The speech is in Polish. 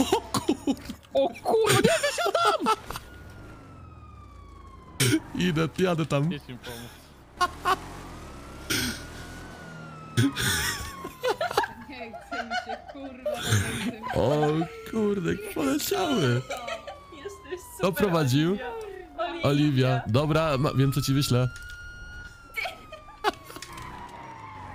O kur... O kurwa, nie wysiadam! Idę, jadę tam. Jedź mi pomóc. Nie chce mi się, kurwa, nie chce mi się. O kurde, jak poleciały. Jesteś super. Kto prowadził? Oliwia. Oliwia. Dobra, ma, wiem co ci wyślę.